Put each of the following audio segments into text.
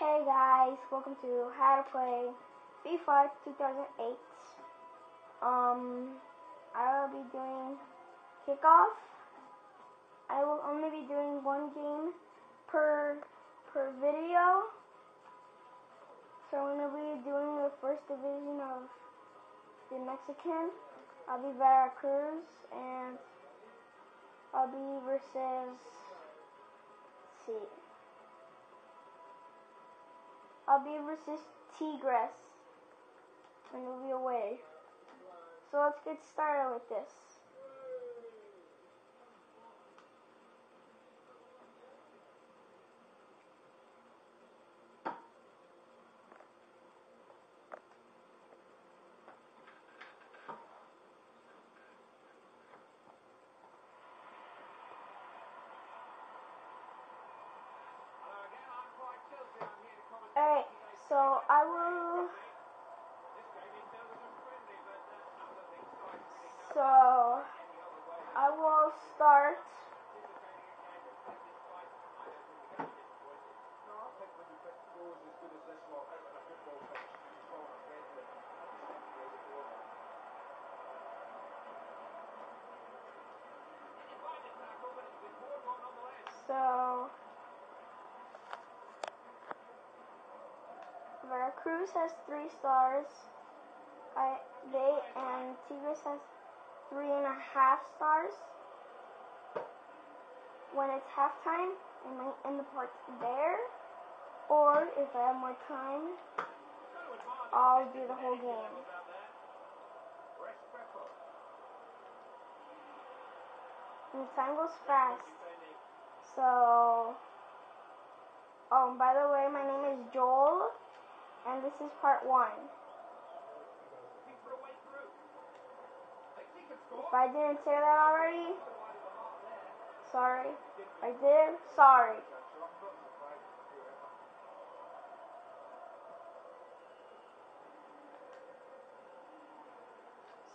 Hey guys, welcome to How to Play FIFA 2008. Um, I will be doing kickoff. I will only be doing one game per per video. So I'm gonna be doing the first division of the Mexican. I'll be Veracruz and I'll be versus let's see. I'll be versus Tigres and we'll be away. So let's get started with this. Alright, so I will. So I will start. So Veracruz has three stars. I they and Tigres has three and a half stars. When it's halftime, I might end the part there. Or if I have more time, I'll do the whole game. And time goes fast. So, oh, by the way, my name is Joel, and this is part one. If I didn't say that already, sorry. If I did, sorry.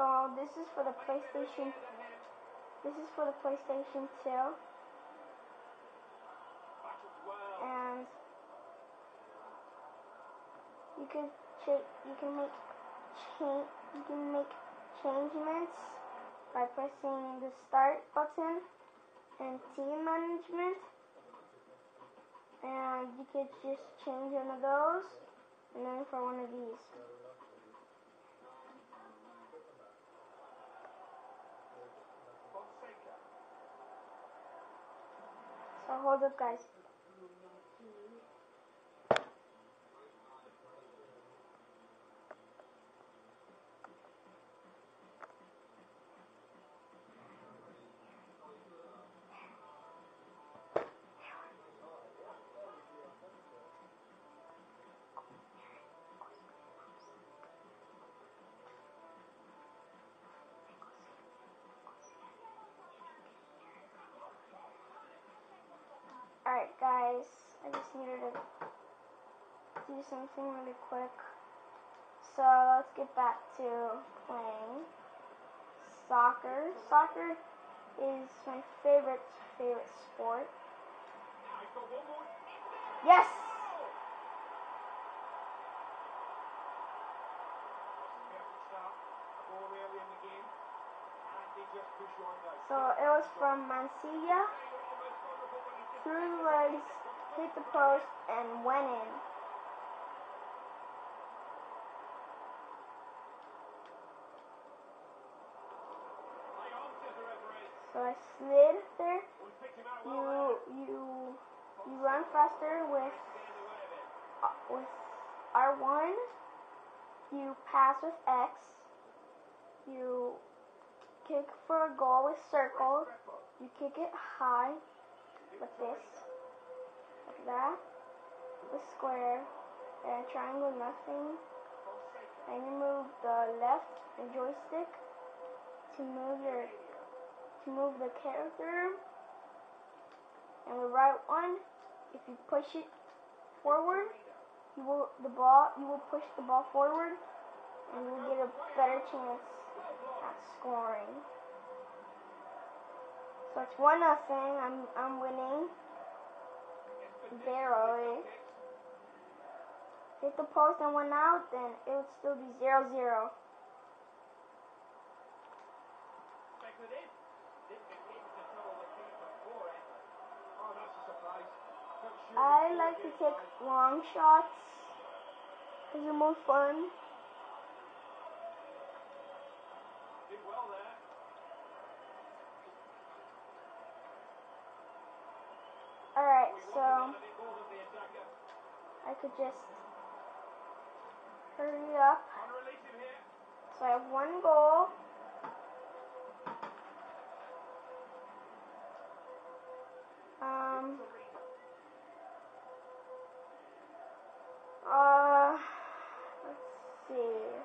So this is for the PlayStation. This is for the PlayStation 2. And you can you can make change you can make changements by pressing the start button and team management and you could just change one of those and then for one of these. So hold up guys. Alright guys, I just needed to do something really quick. So let's get back to playing soccer. Soccer is my favorite, favorite sport. Yes! So it was from Mancilla legs, hit the post, and went in. So I slid there. You you you run faster with uh, with R1. You pass with X. You kick for a goal with circle. You kick it high like this, like that, with square, and a triangle nothing. And you move the left joystick to move your to move the character. And the right one, if you push it forward, you will the ball you will push the ball forward and you will get a better chance at scoring. So it's one nothing. I'm I'm winning barely. hit the post and went out, then it would still be 0 0. I like to take long shots because they're more fun. Alright, so I could just hurry up. So I have one goal. Um, uh, let's see.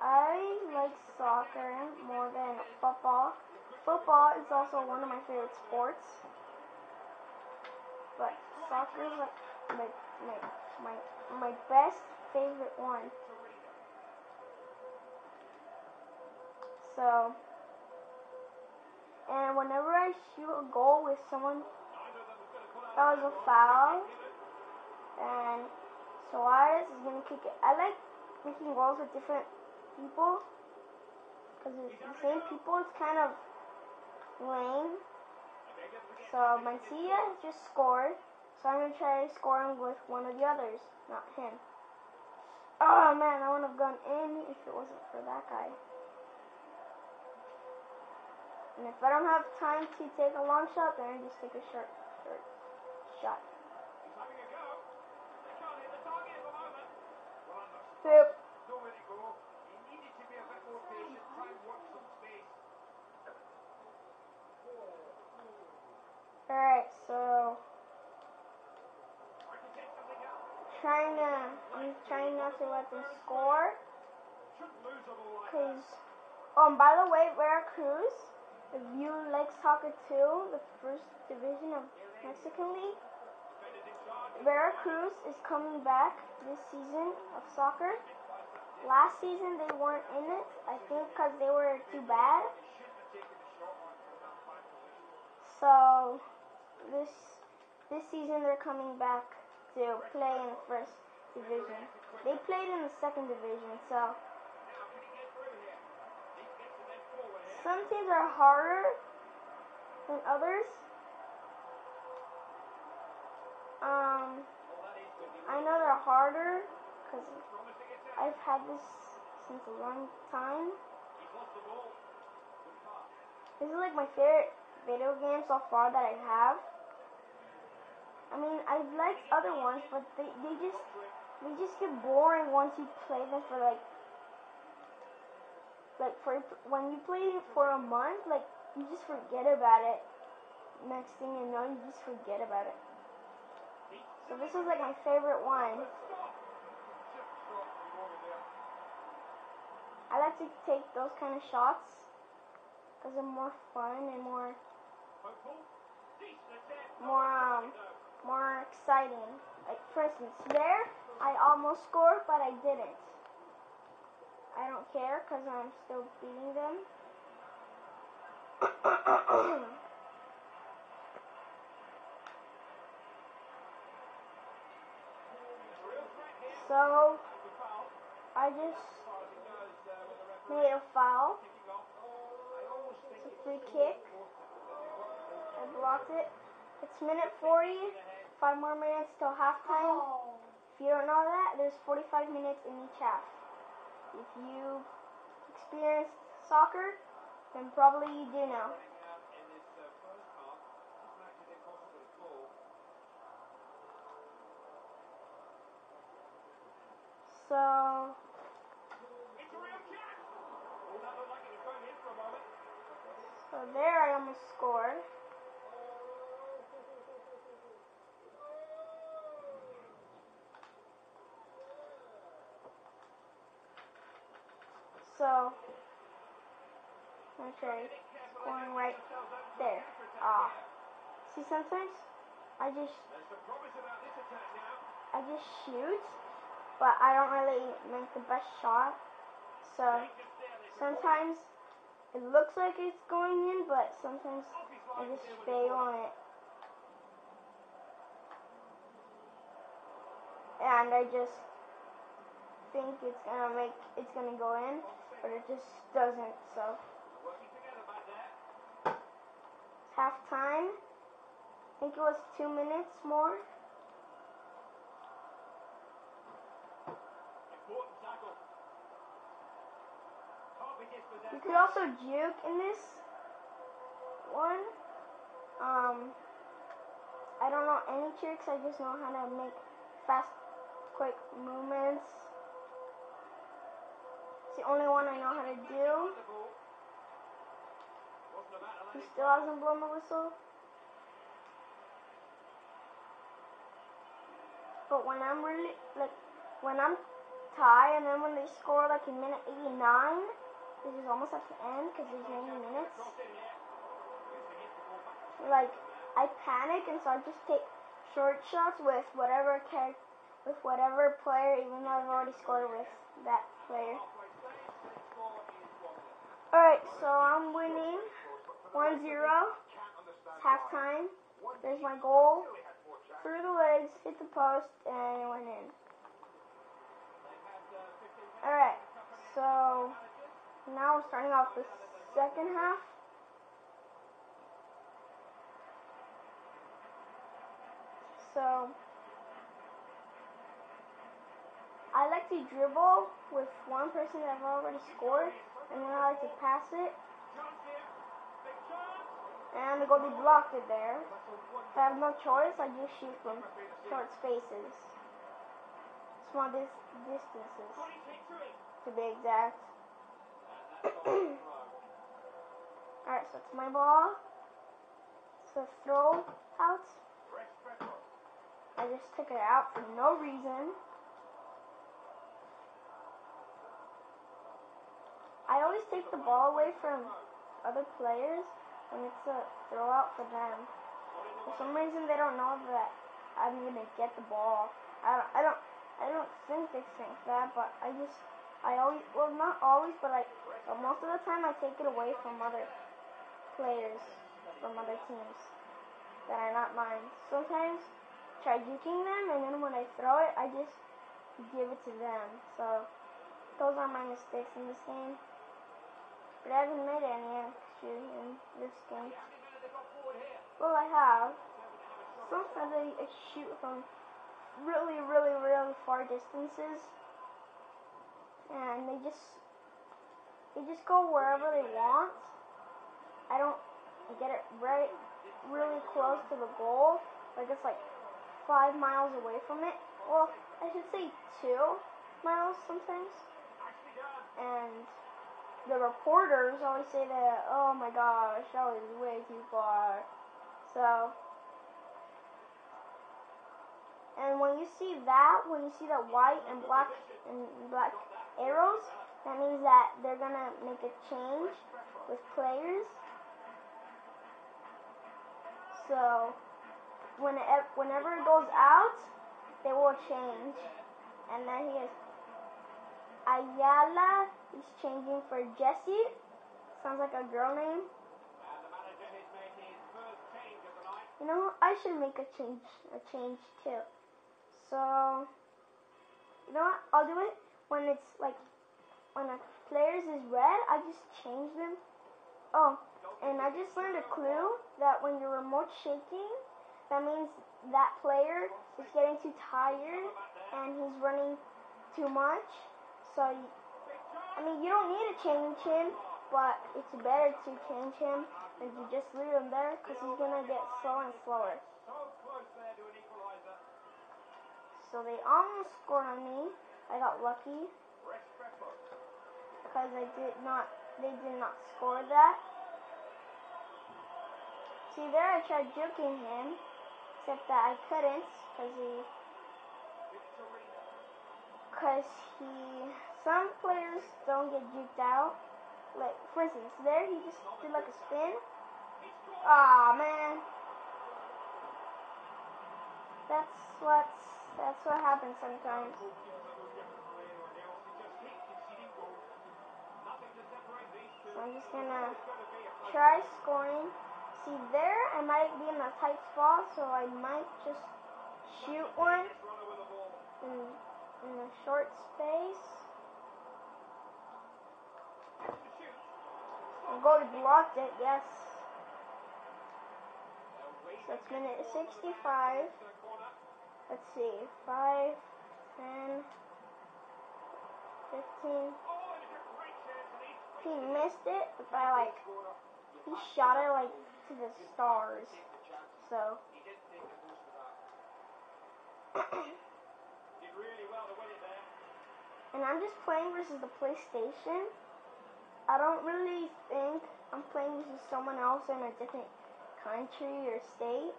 I like soccer more than football. Football is also one of my favorite sports. Soccer is my, my, my, my best favorite one. So, and whenever I shoot a goal with someone that was a foul, and Suarez is gonna kick it. I like making goals with different people because the same people. It's kind of lame. So Mancia just scored, so I'm gonna try scoring with one of the others, not him. Oh man, I would have gone in if it wasn't for that guy. And if I don't have time to take a long shot, then I just take a short, short shot. Yep. Alright, so trying to I'm trying not to let them score. Cause um by the way, Veracruz, if you like soccer too, the first division of Mexican League, Veracruz is coming back this season of soccer. Last season they weren't in it, I think because they were too bad. So this this season they're coming back to play in the first division. They played in the second division, so some teams are harder than others. Um, I know they're harder because I've had this since a long time. This is like my favorite video game so far that I have. I mean, I like other ones, but they, they just they just get boring once you play them for like like for when you play it for a month, like you just forget about it. Next thing you know, you just forget about it. So this is like my favorite one. I like to take those kind of shots because they're more fun and more more um more exciting. Like for instance, there I almost scored, but I didn't. I don't care because I'm still beating them. so I just made a foul. It's a free kick. I blocked it. It's minute 40. Five more minutes till halftime. If you don't know that, there's 45 minutes in each half. If you experienced soccer, then probably you do know. So, so there I almost scored. So, okay, going right there. Ah, see sometimes I just I just shoot, but I don't really make the best shot. So sometimes it looks like it's going in, but sometimes I just fail on it. and I just think it's gonna make it's gonna it just doesn't. So it's half time. I think it was two minutes more. You could also juke in this one. Um, I don't know any tricks. I just know how to make fast, quick movements. The only one I know how to do. He still hasn't blown the whistle. But when I'm really, like, when I'm tied and then when they score like in minute 89, which is almost at the end because there's 90 minutes, like, I panic and so I just take short shots with whatever character, with whatever player, even though I've already scored with that player. Alright, so I'm winning 1-0. It's halftime. There's my goal. Through the legs, hit the post, and it went in. Alright, so now we're starting off the second half. So I like to dribble with one person that I've already scored, and then I to pass it. And the goalie blocked it there. If I have no choice, I just shoot from short spaces. Small dis distances, to be exact. Alright, so it's my ball. So throw out. I just took it out for no reason. I always take the ball away from other players when it's a throw out for them. For some reason, they don't know that I'm gonna get the ball. I don't, I don't, I don't think they think that, but I just, I always, well, not always, but like, but most of the time, I take it away from other players, from other teams that are not mine. Sometimes try juking them, and then when I throw it, I just give it to them. So those are my mistakes in this game. But I haven't made any actually in this game. Well, I have. Sometimes I, I shoot from really, really, really far distances, and they just they just go wherever they want. I don't get it right, really close to the goal, like it's like five miles away from it. Well, I should say two miles sometimes. And the reporters always say that, oh my gosh, that was way too far. So, and when you see that, when you see the white and black and black arrows, that means that they're gonna make a change with players. So, when it, whenever it goes out, they will change. And then he is Ayala is changing for Jessie. Sounds like a girl name. You know, I should make a change, a change too. So, you know what? I'll do it when it's like when a player's is red. I just change them. Oh, and I just learned a clue that when your remote's shaking, that means that player is getting too tired and he's running too much. So, I mean, you don't need to change him, but it's better to change him than to just leave him there because he's going to get slower and slower. So they almost scored on me. I got lucky because I did not, they did not score that. See there, I tried juking him, except that I couldn't because he, because he, some players don't get juked out. Like, for instance, there he just did like a spin. Aw, man. That's what's, that's what happens sometimes. So I'm just gonna try scoring. See there, I might be in a tight spot, so I might just shoot one. in, in a short space. And blocked it, yes. So it's minute 65. Let's see, 5, 10, 15. He missed it by like, he shot it like to the stars. So. and I'm just playing versus the PlayStation. I don't really think I'm playing versus someone else in a different country or state.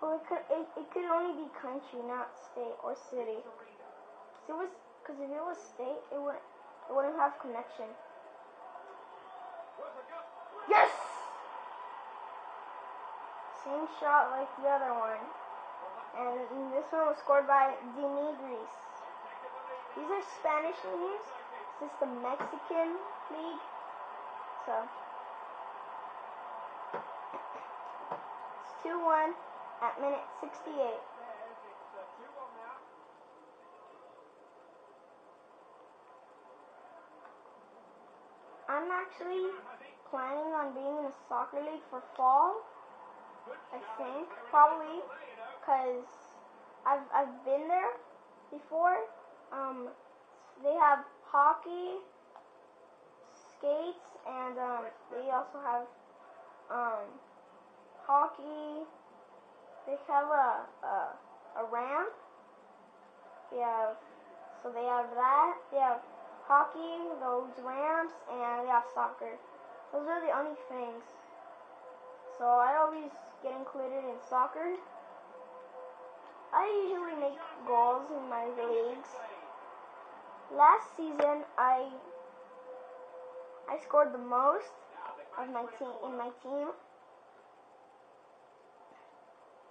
Well, it could it, it could only be country, not state or city. So it was because if it was state, it wouldn't it wouldn't have connection. Yes. Same shot like the other one, and this one was scored by Denigris. These are Spanish names. This is the Mexican league. So it's 2-1 at minute 68. I'm actually planning on being in a soccer league for fall. I think probably because I've I've been there before. Um, they have hockey, skates, and um, they also have um, hockey. They have a, a a ramp. They have so they have that. They have hockey, those ramps, and they have soccer. Those are the only things. So I always get included in soccer. I usually make goals in my leagues. Last season, I I scored the most of my team in my team.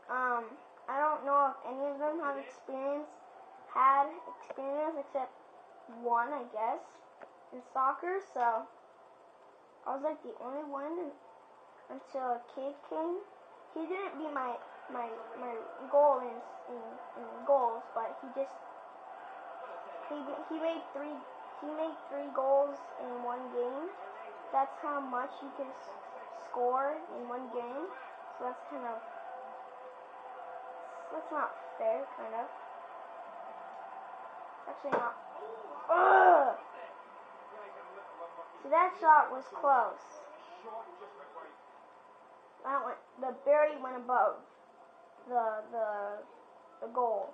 Um, I don't know if any of them have experience, had experience except one, I guess, in soccer. So I was like the only one until a kid came. He didn't be my my my goal in in, in goals, but he just he he made three he made three goals in one game. That's how much you can score in one game. So that's kind of that's not fair, kind of. Actually, not. Ugh! See, that shot was close. That went, the barely went above the the the goal.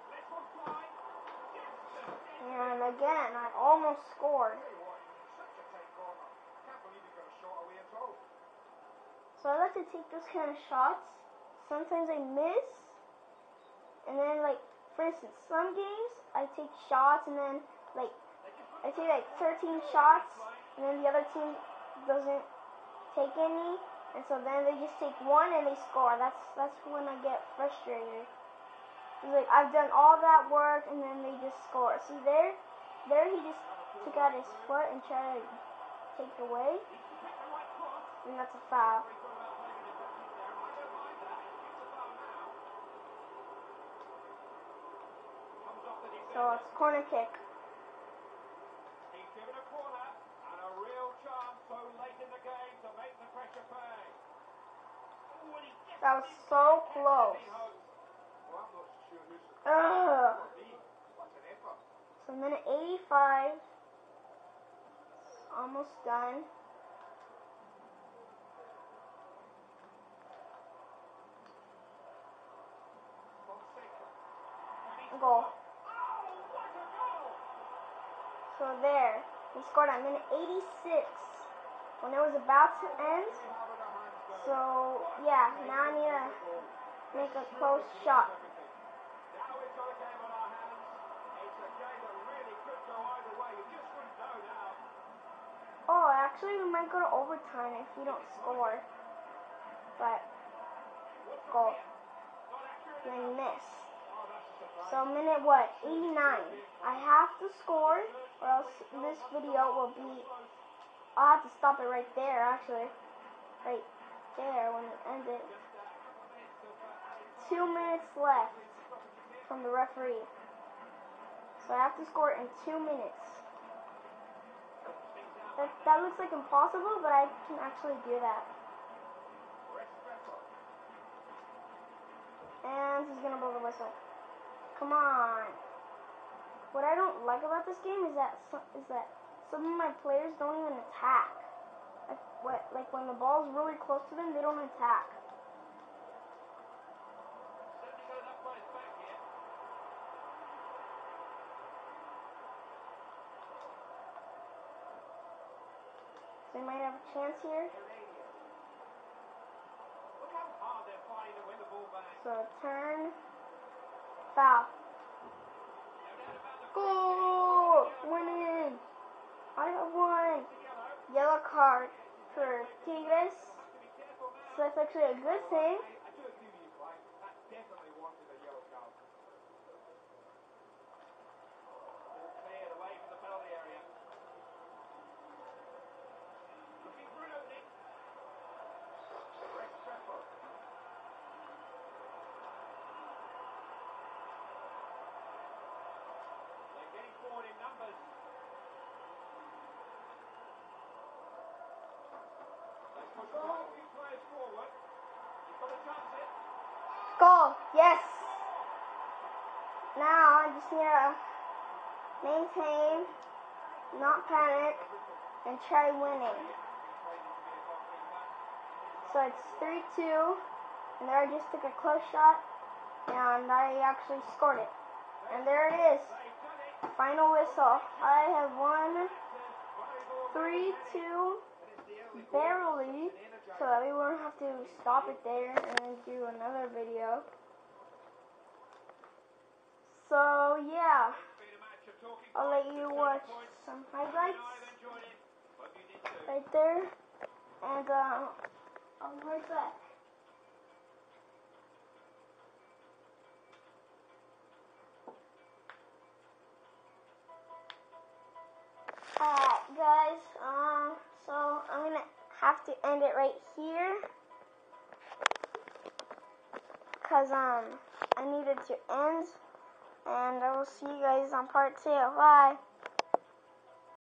And again, I almost scored. So I like to take those kind of shots. Sometimes I miss. And then like, for instance, some games I take shots and then like, I take like 13 shots and then the other team doesn't take any. And so then they just take one and they score. That's that's when I get frustrated. It's like I've done all that work and then they just score. See there, there he just took out his foot and tried to take away, and that's a foul. So it's corner kick. He's a corner and a real chance so late in the game to make the pressure pay. That was so close. home. Well, I'm not sure who's Ugh. be. What an effort. So minute 85. It's almost done. Goal! So there, We scored at minute 86 when it was about to end. So yeah, now I need to make a close shot. Now we've got a game on our hands. Might go to overtime if we don't score. But goal. Then miss. So minute what? 89. I have to score or else this video will be I'll have to stop it right there actually. Right there when it ended. Two minutes left from the referee. So I have to score in two minutes. That, that looks like impossible, but I can actually do that. And he's gonna blow the whistle. Come on. What I don't like about this game is that some, is that some of my players don't even attack. Like what? Like when the ball's really close to them, they don't attack. They might have a chance here. So turn, foul. Goal! I have one yellow card for Tigres. So that's actually a good thing. Goal. Yes. Now I just need to maintain, not panic, and try winning. So it's 3-2, and there I just took a close shot, and I actually scored it. And there it is. Final whistle. I have won 3-2, barely, so we won't have to stop it there and do another video. So yeah, I'll let you watch some highlights right there, and uh, I'll be right back. Alright guys, um, so I'm gonna have to end it right here. Cause um, I needed to end. And I will see you guys on part two. Bye.